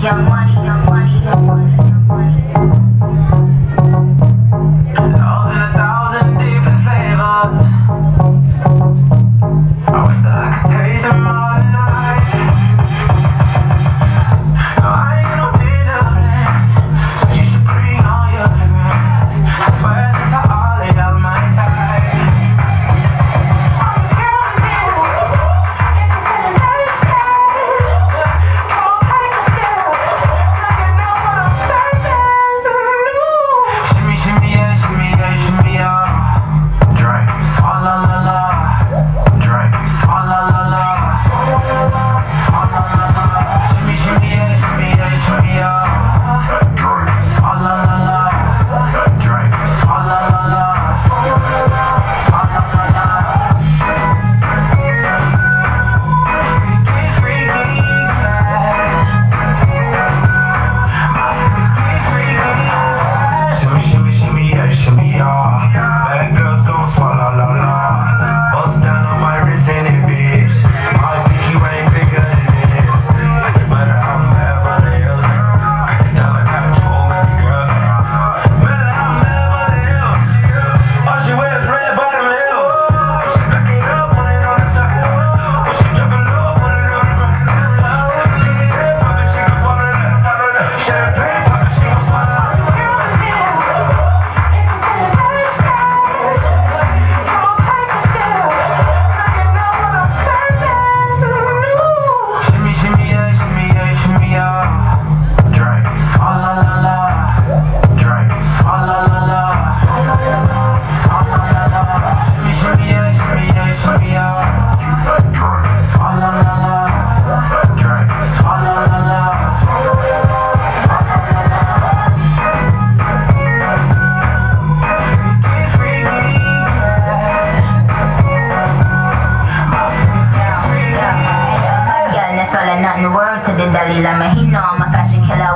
Young money, young money, young money, young money. legendary na mahinom at kasing hello